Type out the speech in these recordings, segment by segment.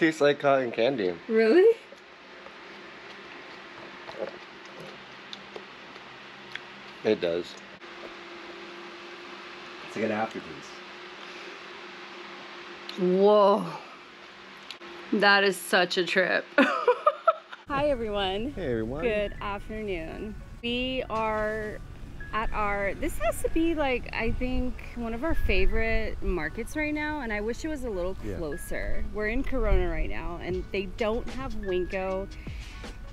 tastes like cotton candy. Really? It does. It's a good aftertaste. Whoa. That is such a trip. Hi everyone. Hey everyone. Good afternoon. We are at our, this has to be like, I think, one of our favorite markets right now, and I wish it was a little Yeah. closer. We're in Corona right now, and they don't have Winco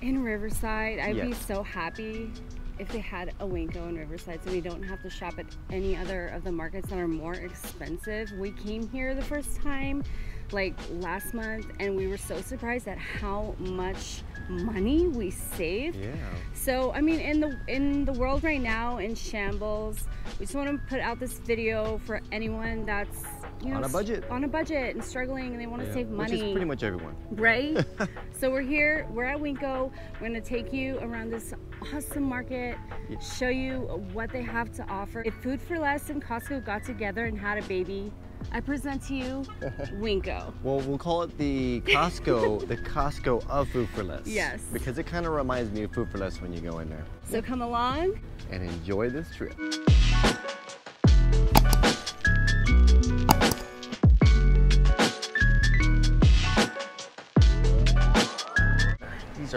in Riverside. I'd be so happy if they had a Winco in Riverside so we don't have to shop at any other of the markets that are more expensive. We came here the first time like last month and we were so surprised at how much money we saved. Yeah. So I mean, in the in the world right now in shambles, we just want to put out this video for anyone that's you know On a budget. on a budget and struggling, and they want to Yeah. save money. Which is pretty much everyone. right. so we're here. We're at Winco. We're gonna take you around this awesome market, Yeah. show you what they have to offer. If Food for Less and Costco got together and had a baby, I present to you Winco. Well, we'll call it the Costco, the Costco of Food for Less. Yes. Because it kind of reminds me of Food for Less when you go in there. So come along. And enjoy this trip.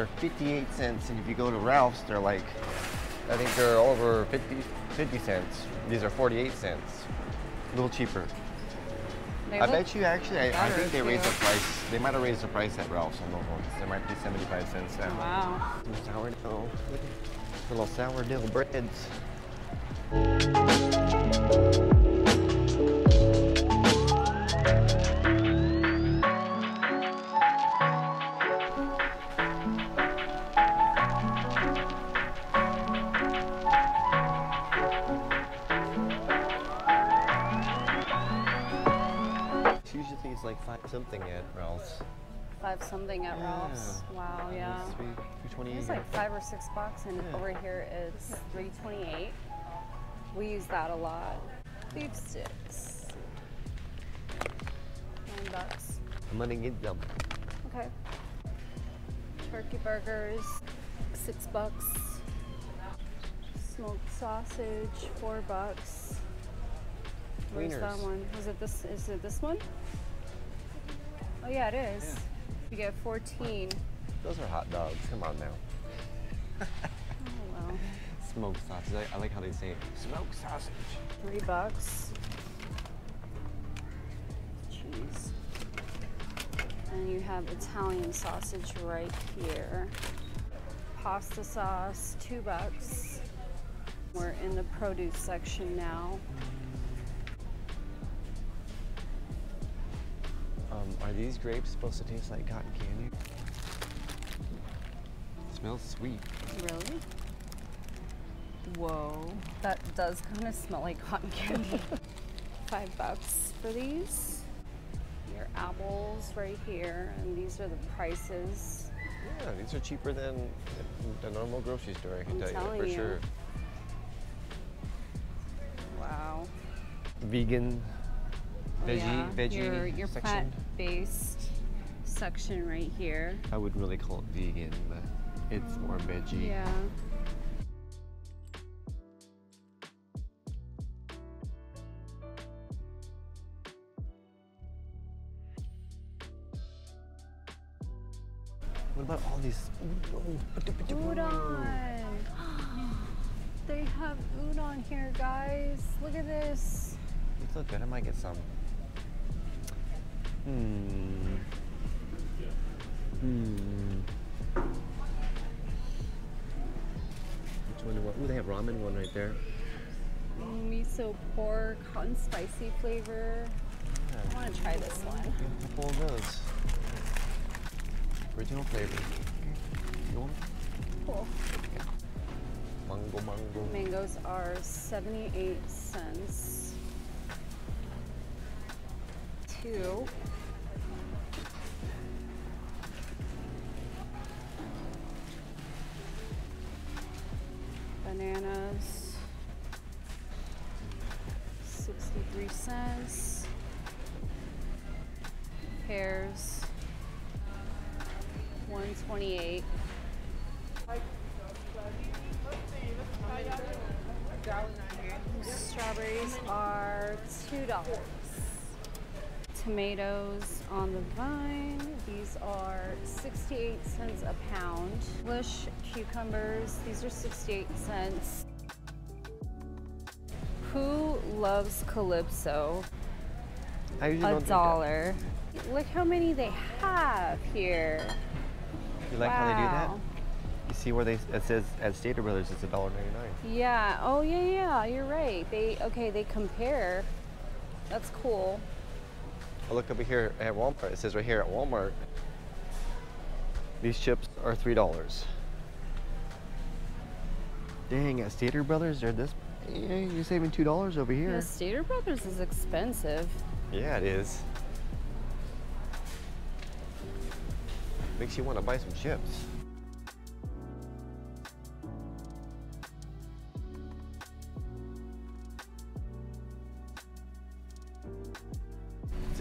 Are 58 cents, and if you go to Ralph's, they're like, I think they're over 50, 50 cents. These are 48 cents. A little cheaper. They I bet you actually, I, I think they raised the price. They might have raised the price at Ralph's on those ones. They might be 75 cents now. Wow. Some sourdough. Little sourdough breads. Something at Ralph's. Five something at Yeah. Ralph's. Wow. Yeah. Three, three twenty. It's like five or six bucks, and Yeah. over here it's three twenty-eight. We use that a lot. Beef sticks. Nine bucks. I'm gonna get them. Okay. Turkey burgers, six bucks. Smoked sausage, four bucks. Where's that one? Is it this? Is it this one? Oh yeah, it is. You get 14. Those are hot dogs. Come on now. Oh well. Smoked sausage. I, I like how they say it. Smoked sausage. Three bucks. Cheese. And you have Italian sausage right here. Pasta sauce, two bucks. We're in the produce section now. Are these grapes supposed to taste like cotton candy? smells sweet. Really? Whoa. That does kind of smell like cotton candy. Five bucks for these. Your apples right here, and these are the prices. Yeah, these are cheaper than the normal grocery store. I can I'm tell you telling for you. sure. Wow. Vegan, veggie, yeah, veggie your, your section. plant-based section right here. I wouldn't really call it vegan, but it's more mm, veggie. Yeah. What about all these? Udon. they have udon here, guys. Look at this. These look good. I might get some. Hmm. Hmm. Which one do you want? Ooh, they have ramen one right there. Miso pork, hot and spicy flavor. I want to try this one. A couple of those. Original flavor. You want? Cool. Mango, mango. Mangoes are 78 cents. Two. Bananas. 63 cents. Pears. 128. Strawberries are two dollars. Tomatoes on the vine. These are 68 cents a pound. Bush cucumbers. These are 68 cents. Who loves Calypso? I usually A dollar. Look how many they have here. You like how they do that? You see where they it says at Stater Brothers it's a dollar ninety nine. Yeah. Oh, yeah, yeah. You're right. They okay. They compare. That's cool. I look over here at Walmart. It says right here at Walmart. These chips are three dollars. Dang, at Stater Brothers they're this. You're saving two dollars over here. Yeah, Stater Brothers is expensive. Yeah, it is. Makes you want to buy some chips.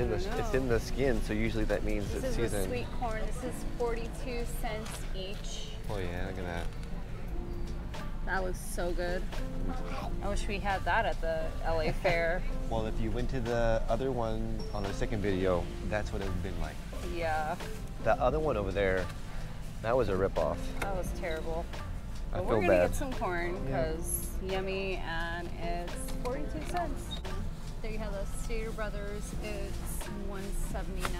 In the I don't it's in the skin, so usually that means This it's is the seasoned. sweet corn. This is 42 cents each. Oh yeah, look at that. That looks so good. I wish we had that at the LA Fair. Well, if you went to the other one on the second video, that's what it would have been like. Yeah, The other one over there, that was a ripoff. that was terrible. I But feel we're gonna bad. get some corn Yeah. because yummy and it's 42 cents. There you have the Stater Brothers. It's 179.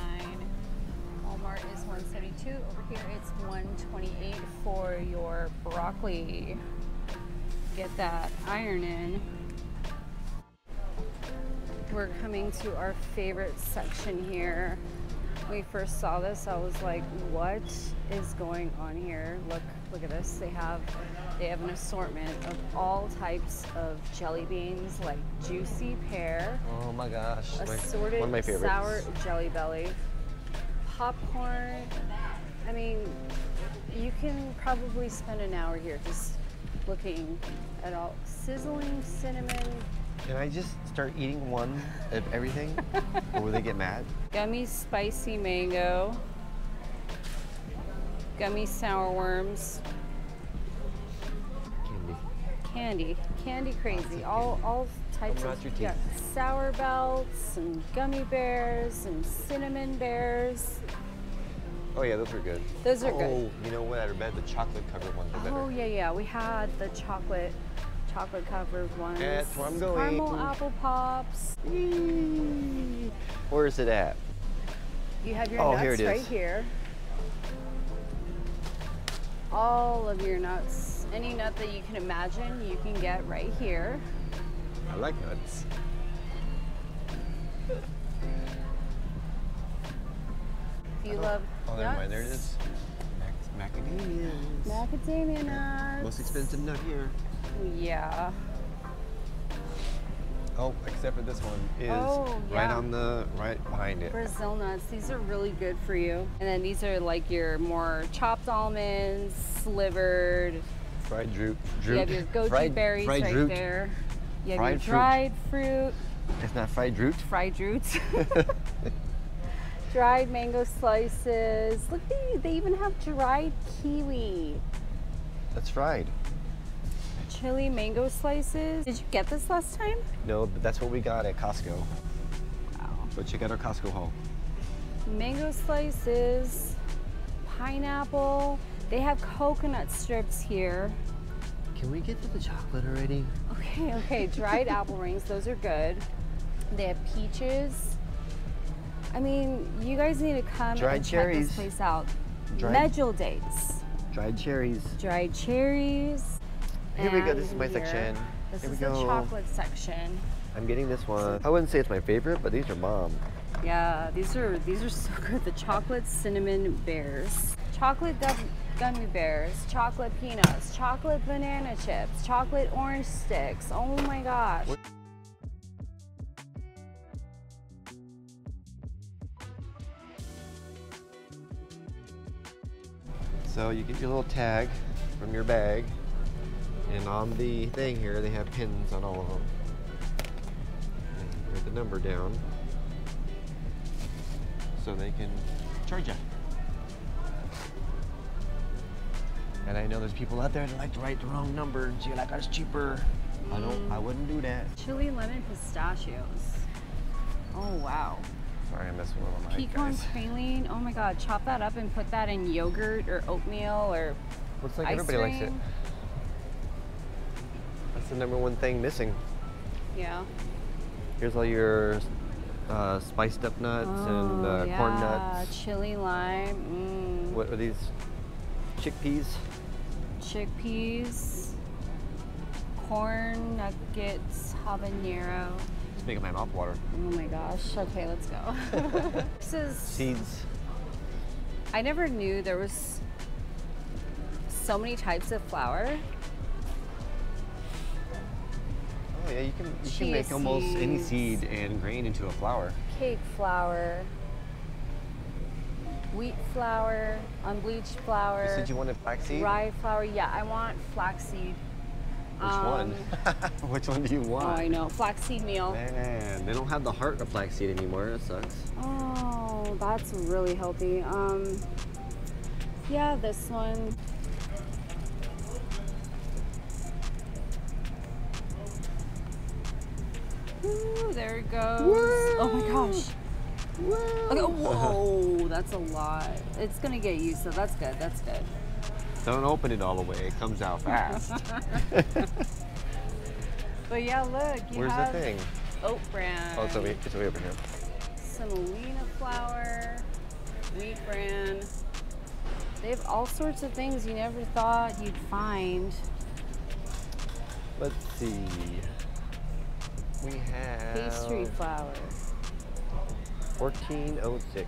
Walmart is 172. Over here it's 128 for your broccoli. Get that iron in. We're coming to our favorite section here. When we first saw this, I was like, what is going on here? Look, look at this. They have they have an assortment of all types of jelly beans, like juicy pear, Oh my gosh, assorted one of my sour jelly belly, popcorn. I mean, you can probably spend an hour here just looking at all sizzling cinnamon, Can I just start eating one of everything? or will they get mad? gummy spicy mango, gummy sour worms. Candy, candy crazy, all all types of yeah, sour belts and gummy bears and cinnamon bears. Oh yeah, those are good. Those are oh, good. Oh, you know what? I bet the chocolate covered ones are better. Oh yeah, yeah. We had the chocolate, chocolate covered ones. That's where I'm going. Caramel apple pops. Eee. Where is it at? You have your Oh, nuts here it right here. All of your nuts, any nut that you can imagine, you can get right here. I like nuts. If you oh, love Oh, never mind. There it nuts, is. Mac- macadamias. Macadamia nuts. Most expensive nut here. Yeah. Oh, except for this one is Oh, right on the right behind it. Brazil nuts, these are really good for you. And then these are like your more chopped almonds, slivered. Fried droop. You have your goji fried, berries fried right droop. there. You have Fried your dried fruit, It's not fried droop. fried roots, dried mango slices. Look, they, they even have dried kiwi, That's fried. chili mango slices. Did you get this last time? No, but that's what we got at Costco. Wow. So check out our Costco haul. Mango slices, pineapple. They have coconut strips here. Can we get to the chocolate already? Okay, okay. Dried apple rings, those are good. They have peaches. I mean, you guys need to come Dried and check cherries. this place out. Dried- Medjool dates, Dried cherries. dried cherries. Here we go, this is my here- section. This Here we is the go. chocolate section. I'm getting this one. I wouldn't say it's my favorite, but these are bomb. Yeah, these are these are so good. The chocolate cinnamon bears, chocolate gummy bears, chocolate peanuts, chocolate banana chips, chocolate orange sticks. Oh my gosh. What- So you get your little tag from your bag, and on the thing here they have pins on all of them. And write the number down so they can charge you. And I know there's people out there that like to write the wrong number and say like, "Oh, it's cheaper. I don't. I wouldn't do that. Chili lemon pistachios. Oh wow. Sorry, I'm messing with my Pecan guys. praline. Oh my god, chop that up and put that in yogurt or oatmeal or Looks like ice everybody likes it. cream. That's the number one thing missing. Yeah. Here's all your uh, spiced up nuts and Oh, uh, yeah. corn nuts. Chili lime. Mm. What are these? Chickpeas. Chickpeas. Corn nuggets, habanero. It's making my mouth water. Oh my gosh. Okay, let's go. this is Seeds. I never knew there was so many types of flour. Oh yeah, you can you can Chia make almost any seed and grain into a flour. Cake flour, wheat flour, unbleached flour, You said you wanted flaxseed. rye flour. Yeah, I want flaxseed. Which one? Which one do you want? Oh? I know. Flaxseed meal. Man, they don't have the heart of flaxseed anymore. That sucks. Oh, that's really healthy. Um, yeah, this one. Ooh, there it goes. Oh my gosh. Okay, whoa, that's a lot. It's gonna get used, so that's good. That's good. Don't open it all the way. It comes out fast. But yeah, look, you Where's have the thing? oat bran, Oh, it's over, it's way over here. semolina flour, wheat bran. They have all sorts of things you never thought you'd find. Let's see. We have Pastry flour, 1406.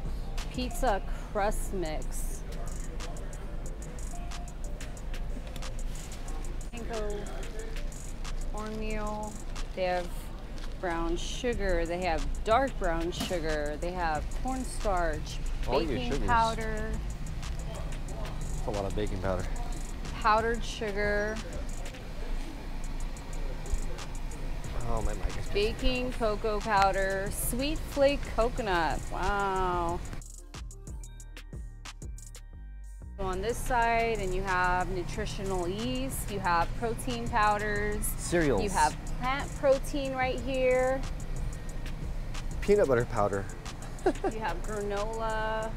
pizza crust mix. Panko cornmeal. They have brown sugar. They have dark brown sugar. They have cornstarch, baking powder, That's a lot of baking powder. powdered sugar, Oh, my mic is baking cocoa powder, sweet flake coconut. Wow. So on this side, and you have nutritional yeast, you have protein powders, Cereals. you have plant protein right here, peanut butter powder. you have granola,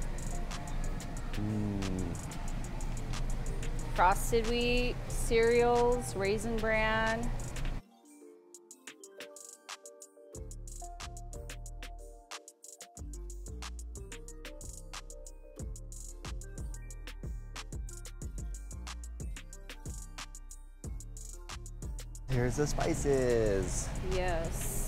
Mm. frosted wheat, cereals, raisin bran. Here's the spices. Yes.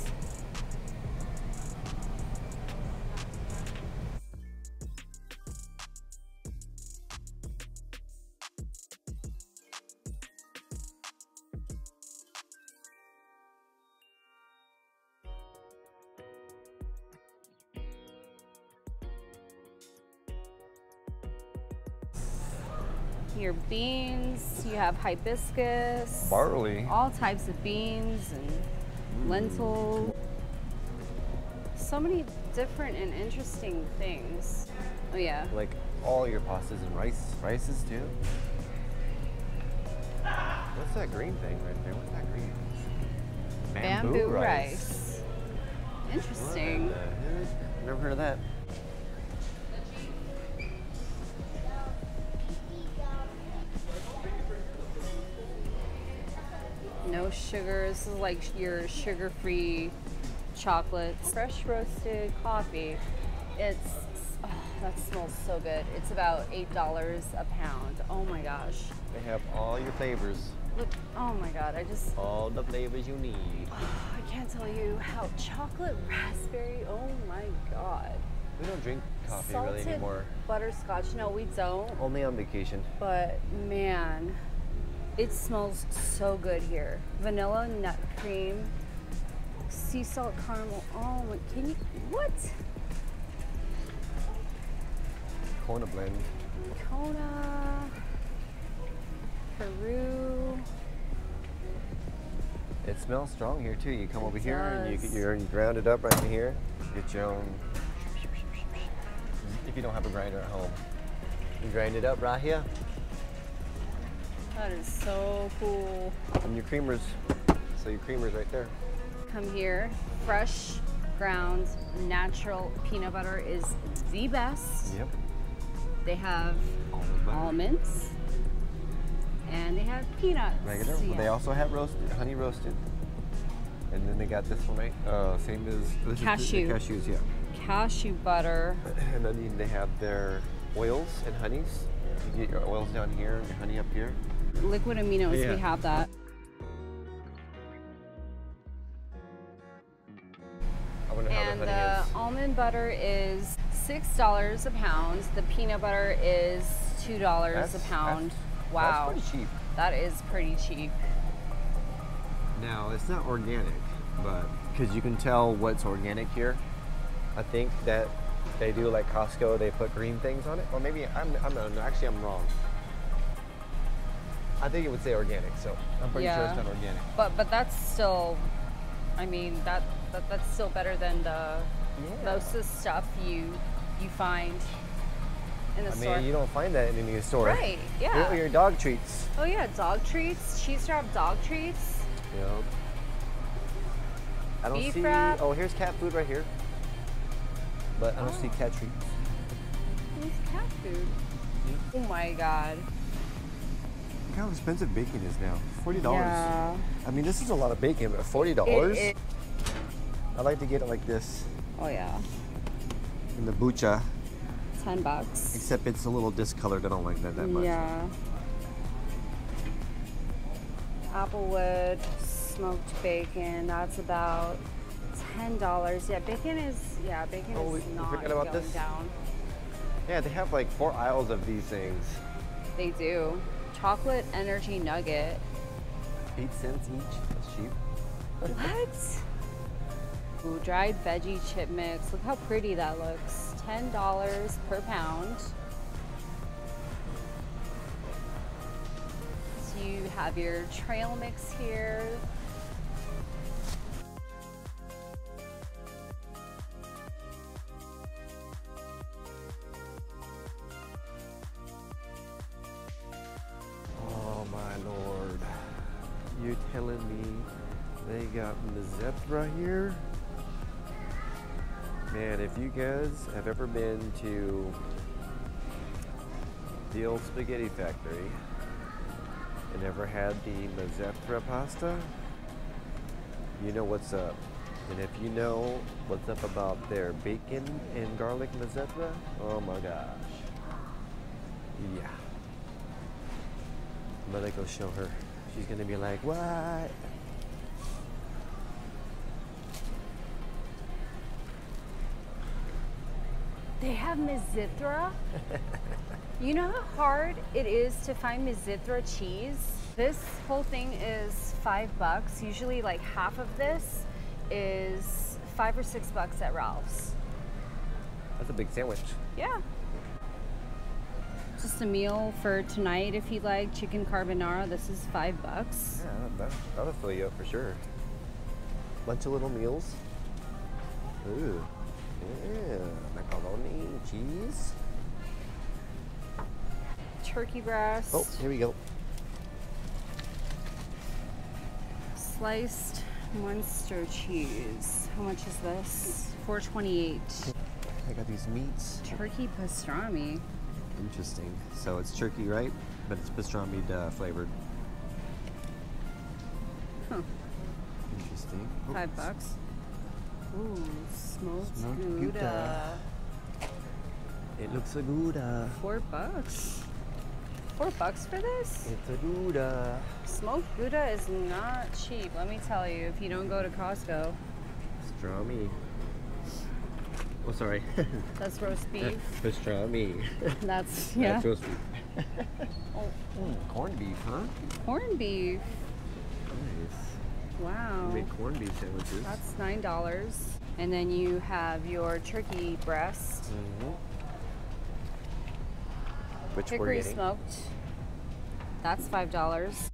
Have hibiscus. Barley. all types of beans and lentils. So many different and interesting things. Oh yeah. Like all your pastas and rice. Rices too. What's that green thing right there? What's that green? Bamboo, rice. What Interesting. Never heard of that. No sugar. This is like your sugar-free chocolates. Fresh roasted coffee. It's oh, that smells so good. It's about eight dollars a pound. Oh my gosh. They have all your flavors. Look. Oh my god. I just All the flavors you need. Oh, I can't tell you how chocolate raspberry. Oh my god. We don't drink coffee Salted really anymore. butterscotch. No, we don't. Only on vacation. But man, it smells so good here. Vanilla nut cream, sea salt caramel. Oh, my, can you? What? Kona blend. Kona, Peru. It smells strong here too. You come over It here and you does. get your you ground it up right in here. Get your own. If you don't have a grinder at home, you grind it up right here. That is so cool. And your creamers. So your creamers right there. Come here. Fresh, ground, natural peanut butter is the best. Yep. They have Almond almonds and they have peanuts. Regular. Well, they also have roasted, honey roasted. And then they got this one right. Uh, same as this is the- the Cashew. cashews, yeah. Cashew butter. And then they have their oils and honeys. You get your oils down here and your honey up here. Liquid aminos, Yeah. we have that. I wonder how And the the almond butter is $6 a pound. The peanut butter is $2 a pound. that's- wow. That's pretty cheap. That is pretty cheap. Now it's not organic, but because you can tell what's organic here. I think that they do like Costco. They put green things on it, or maybe I'm. I'm no, actually I'm wrong. I think it would say organic, so I'm pretty sure it's not organic. But but that's still I mean that, that that's still better than the Yeah. most of the stuff you you find in the I store. I mean, you don't find that in any store. Right, yeah. Your, your dog treats. oh yeah, dog treats. Cheese wrap dog treats. Know. I don't Beef see. wrap. Oh, here's cat food right here. But I don't see oh. cat treats. Who's cat food? Hmm? Oh my god. How expensive bacon is now. Forty dollars. Yeah. I mean, this is a lot of bacon, but $40? it- I like to get it like this oh yeah. in the bucha, Ten bucks. except it's a little discolored. I don't like that that much. Yeah. Applewood smoked bacon. That's about ten dollars. Yeah, bacon is yeah, bacon Oh, is not forgot about going this? down. Yeah, they have like four aisles of these things. They do. Chocolate energy nugget. Eight cents each. That's cheap. What? Ooh, dried veggie chip mix. Look how pretty that looks. Ten dollars per pound. So you have your trail mix here. Mizithra here? Man, if you guys have ever been to the old spaghetti factory and ever had the Mizithra pasta, you know what's up. And if you know what's up about their bacon and garlic Mizithra, oh my gosh. Yeah. I'm gonna go show her. She's gonna be like, what? Have Mizithra. you know how hard it is to find Mizithra cheese? This whole thing is five bucks. Usually, like half of this is five or six bucks at Ralph's. That's a big sandwich. Yeah. Just a meal for tonight if you like chicken carbonara. This is five bucks. Yeah, that, that'll fill you up for sure. Bunch of little meals. Ooh. Yeah. Macaroni, cheese. Turkey breast. Oh, here we go. Sliced Munster cheese. How much is this? 428. I got these meats. Turkey pastrami. Interesting. So it's turkey, right? But it's pastrami uh, flavored. Huh. Interesting. Five bucks. Ooh, smoked, Smoked Gouda. Gouda. It looks a Gouda. Four bucks. Four bucks for this? It's a Gouda. Smoked Gouda is not cheap, let me tell you, if you don't go to Costco. Pastrami. Oh, sorry. That's roast beef. Pastrami. That's, yeah. That's roast beef. Oh, Mm, corned beef, huh? corned beef. Wow. We made corned beef sandwiches. That's $9. And then you have your turkey breast. Mm -hmm. Which Hickory we're getting. smoked. That's $5.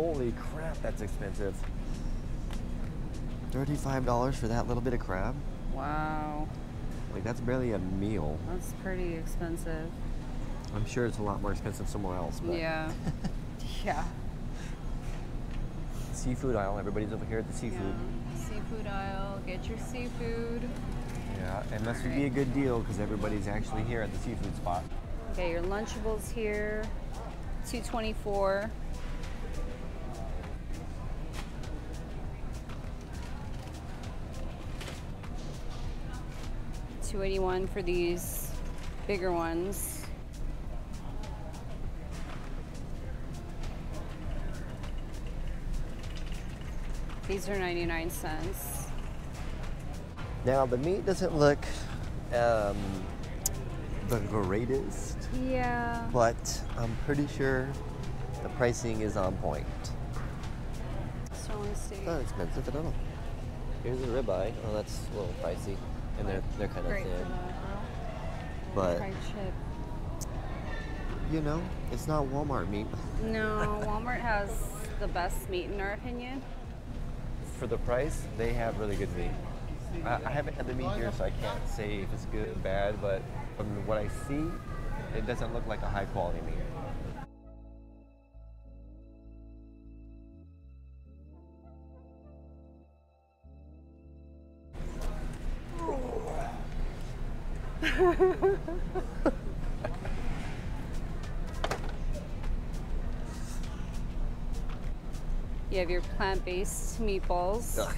Holy crap, that's expensive. $35 for that little bit of crab? Wow. Like, that's barely a meal. That's pretty expensive. I'm sure it's a lot more expensive somewhere else, but. Yeah. yeah. Seafood aisle, everybody's over here at the seafood. Yeah. Seafood aisle. Get your seafood. Yeah, it must All be a good deal because everybody's actually here at the seafood spot. Okay, your Lunchables here. 224. Two eighty one for these bigger ones. These are 99 cents. Now, the meat doesn't look um, the greatest, Yeah. but I'm pretty sure the pricing is on point. It's not expensive at all. Here's a ribeye. Oh, that's a little pricey, and they're they're kind of thin. But chip. you know, it's not Walmart meat. No, Walmart has the best meat in our opinion. For the price, they have really good meat. I, I haven't had the meat here, so I can't say if it's good or bad. But from what I see, it doesn't look like a high quality meat. You have your plant-based meatballs. Ugh.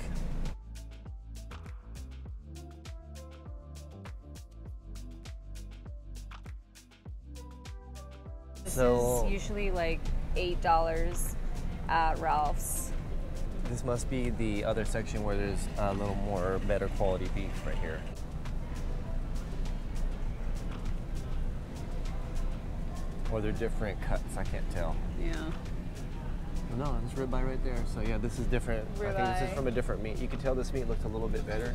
This So- is usually like eight dollars at Ralph's. This must be the other section where there's a little more better quality beef right here. Or they're different cuts, I can't tell. Yeah. No, it's ribeye right there. So yeah, this is different. I think this is from a different meat. You can tell this meat looks a little bit better.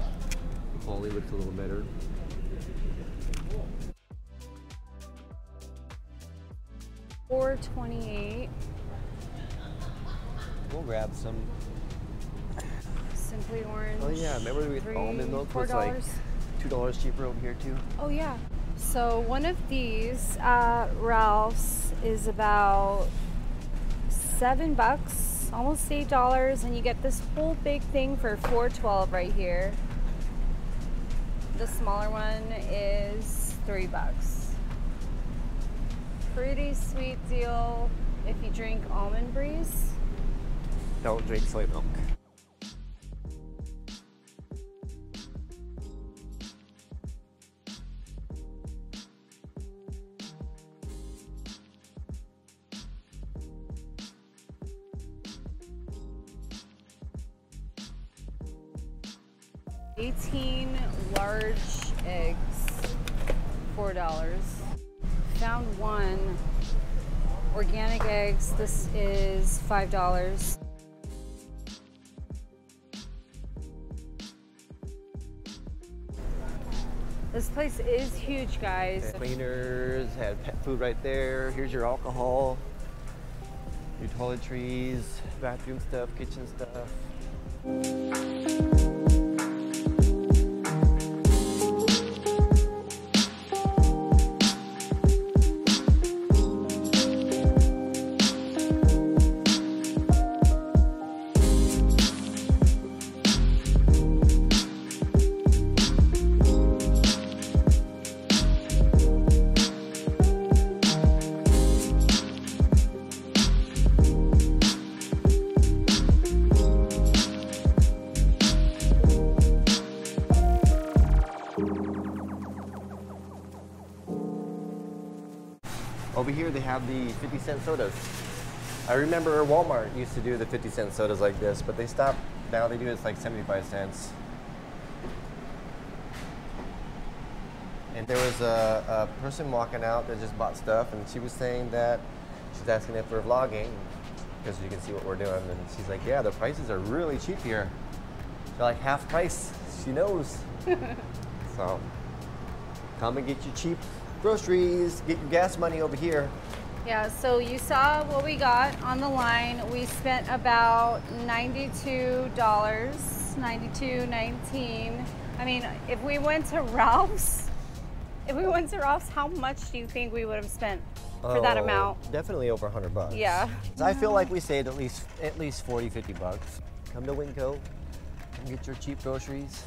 The quality looks a little better. Four twenty-eight. We'll grab some. Simply orange. Oh yeah, remember we almond milk four was like two dollars cheaper over here too. Oh yeah. So one of these at Ralph's is about seven bucks, almost eight dollars, and you get this whole big thing for four twelve right here. The smaller one is three bucks. Pretty sweet deal if you drink almond breeze. Don't drink soy milk. $5. This place is huge, guys. Cleaners, had pet food right there. Here's your alcohol, your toiletries, bathroom stuff, kitchen stuff. Here they have the 50 cent sodas. I remember Walmart used to do the 50 cent sodas like this, but they stopped. Now they do it's like 75 cents. And there was a, a person walking out that just bought stuff, and she was saying that she's asking if we're vlogging because you can see what we're doing. And she's like, "Yeah, the prices are really cheap here. They're like half price." She knows. so come and get your cheap groceries, get your gas money over here. Yeah, so you saw what we got on the line. We spent about $92, 92, 19. I mean, if we went to Ralph's, if we went to Ralph's, how much do you think we would have spent for that Oh, amount? Definitely over 100 bucks. Yeah. I feel like we saved at least at least 40, 50 bucks. Come to Winco, and get your cheap groceries.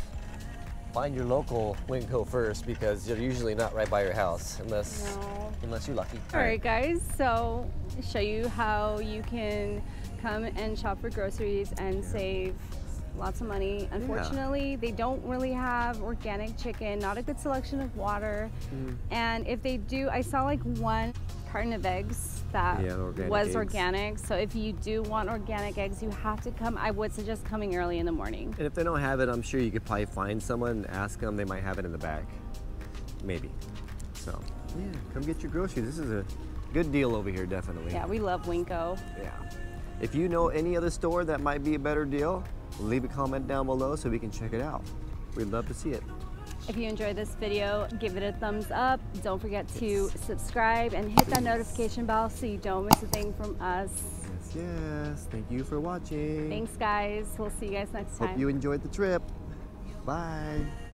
Find your local Winco first because they're usually not right by your house unless No. unless you're lucky. All right, guys. So show you how you can come and shop for groceries and save lots of money. Unfortunately, they don't really have organic chicken. Not a good selection of water. Mm. And if they do, I saw like one carton of eggs that Yeah, organic was eggs. organic. So if you do want organic eggs, you have to come. I would suggest coming early in the morning. And if they don't have it, I'm sure you could probably find someone and ask them. They might have it in the back. Maybe. So, yeah, come get your groceries. This is a good deal over here, definitely. Yeah, we love Winco. Yeah. If you know any other store that might be a better deal, leave a comment down below so we can check it out. We'd love to see it. If you enjoyed this video, give it a thumbs up. Don't forget to subscribe and hit that notification bell so you don't miss a thing from us. Yes, yes. Thank you for watching. Thanks, guys. We'll see you guys next time. Hope you enjoyed the trip. Bye.